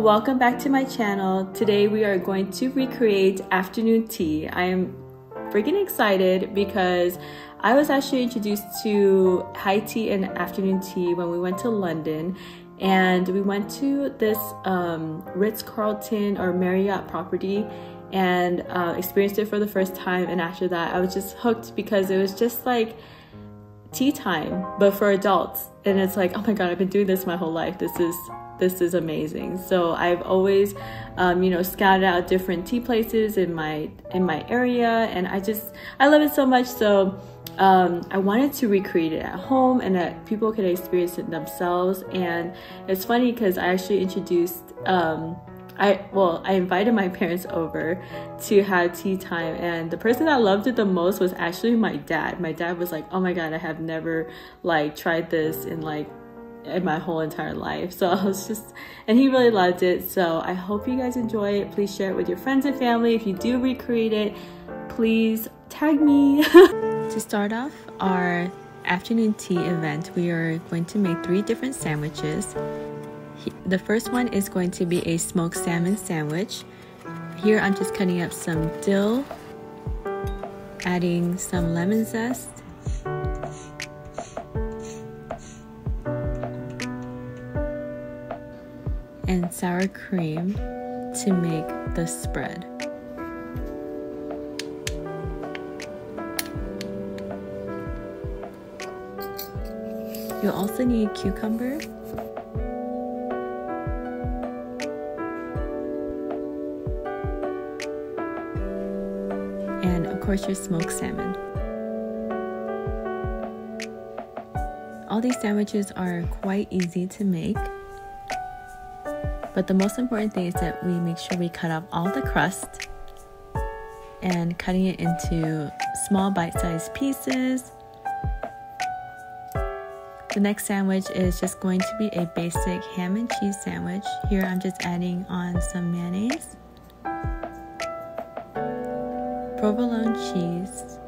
welcome back to my channel. Today we are going to recreate afternoon tea. I am freaking excited because I was actually introduced to high tea and afternoon tea when we went to London and we went to this um, Ritz-Carlton or Marriott property and uh, experienced it for the first time and after that I was just hooked because it was just like tea time but for adults and it's like oh my god I've been doing this my whole life this is this is amazing. So I've always, um, you know, scouted out different tea places in my in my area, and I just I love it so much. So um, I wanted to recreate it at home and that people could experience it themselves. And it's funny because I actually introduced. Um, I well, I invited my parents over to have tea time, and the person that loved it the most was actually my dad. My dad was like, "Oh my god, I have never like tried this in like in my whole entire life. So I was just, and he really loved it. So I hope you guys enjoy it. Please share it with your friends and family. If you do recreate it, please tag me. to start off our afternoon tea event, we are going to make three different sandwiches. The first one is going to be a smoked salmon sandwich. Here I'm just cutting up some dill, adding some lemon zest, sour cream to make the spread. You'll also need cucumber, and of course your smoked salmon. All these sandwiches are quite easy to make. But the most important thing is that we make sure we cut off all the crust and cutting it into small bite-sized pieces. The next sandwich is just going to be a basic ham and cheese sandwich. Here I'm just adding on some mayonnaise, provolone cheese,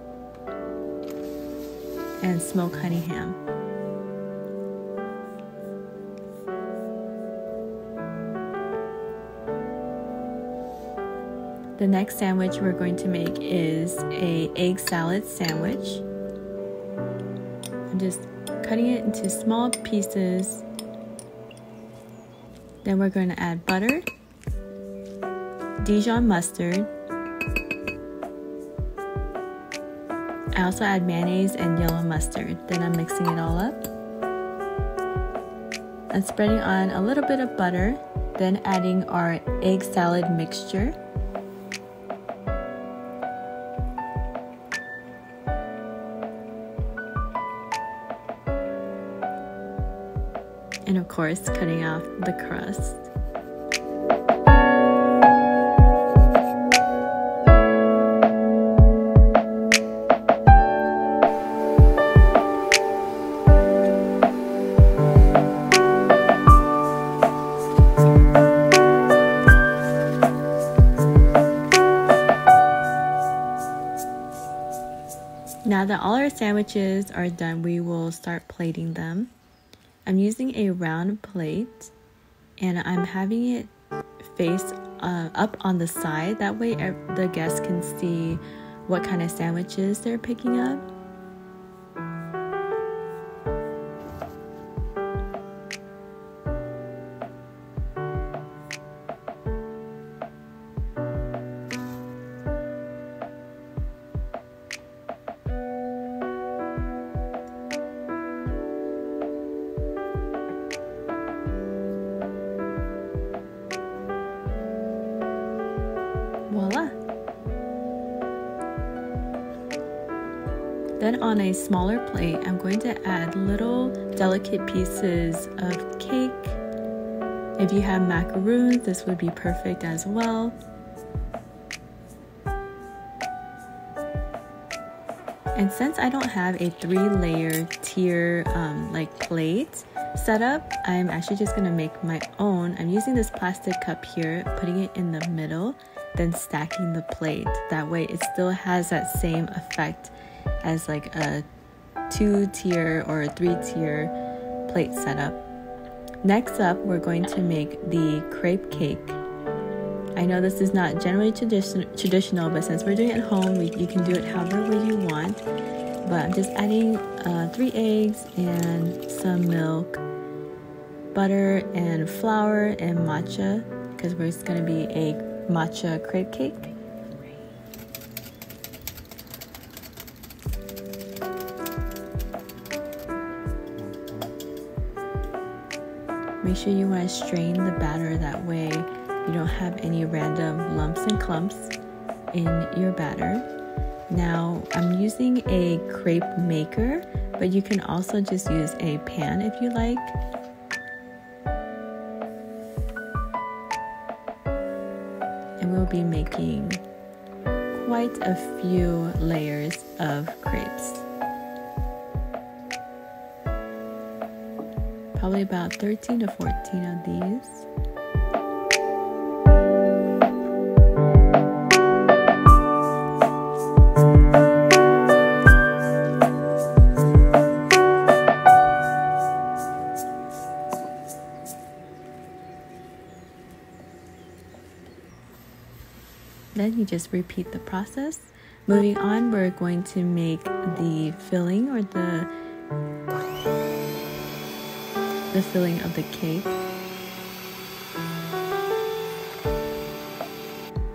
and smoked honey ham. The next sandwich we're going to make is a egg salad sandwich. I'm just cutting it into small pieces. Then we're going to add butter, Dijon mustard. I also add mayonnaise and yellow mustard. Then I'm mixing it all up. I'm spreading on a little bit of butter, then adding our egg salad mixture. And of course cutting off the crust. Now that all our sandwiches are done, we will start plating them. I'm using a round plate and I'm having it face uh, up on the side. That way the guests can see what kind of sandwiches they're picking up. Then on a smaller plate, I'm going to add little delicate pieces of cake. If you have macaroons, this would be perfect as well. And since I don't have a three layer tier um, like plate set up, I'm actually just gonna make my own. I'm using this plastic cup here, putting it in the middle then stacking the plate. That way it still has that same effect as like a two tier or a three tier plate setup. Next up, we're going to make the crepe cake. I know this is not generally tradi- traditional, but since we're doing it at home, we, you can do it however way you want. But I'm just adding uh, three eggs and some milk, butter and flour and matcha because it's going to be a matcha crepe cake. Make sure you want to strain the batter that way you don't have any random lumps and clumps in your batter. Now I'm using a crepe maker, but you can also just use a pan if you like. And we'll be making quite a few layers of crepes. Probably about 13 to 14 of these. Then you just repeat the process. Moving on, we're going to make the filling or the the filling of the cake.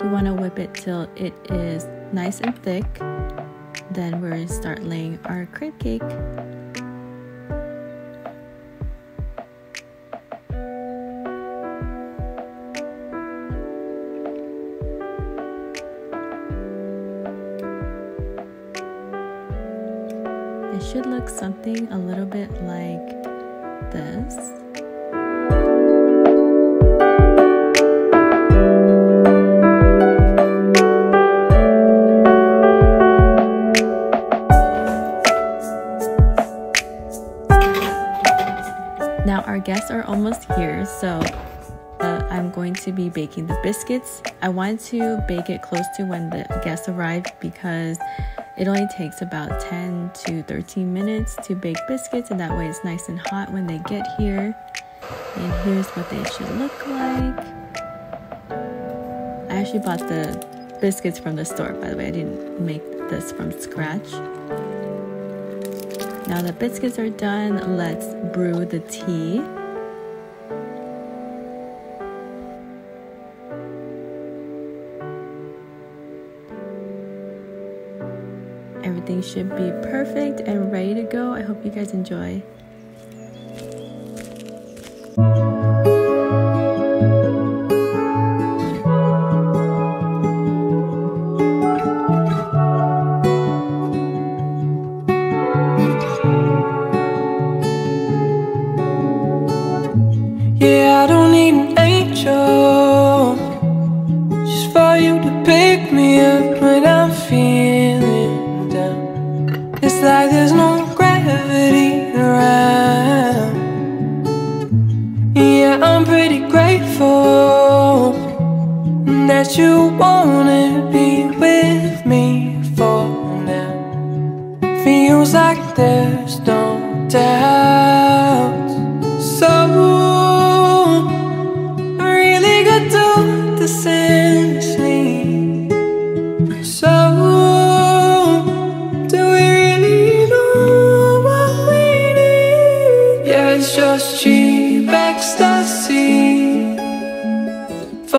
We want to whip it till it is nice and thick. Then we're going to start laying our crepe cake. It should look something a little bit like this. Now our guests are almost here, so uh, I'm going to be baking the biscuits. I wanted to bake it close to when the guests arrive because it only takes about 10 to 13 minutes to bake biscuits, and that way it's nice and hot when they get here. And here's what they should look like. I actually bought the biscuits from the store, by the way, I didn't make this from scratch. Now the biscuits are done, let's brew the tea. Everything should be perfect and ready to go. I hope you guys enjoy.